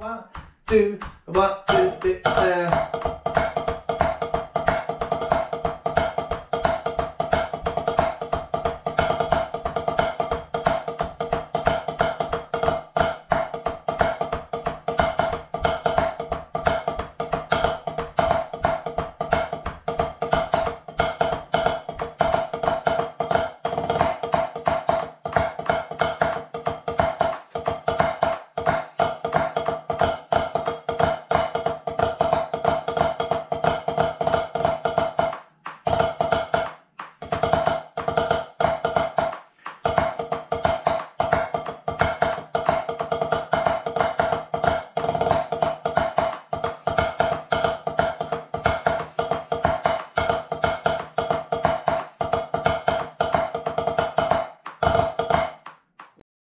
One, two, one, two, three, uh.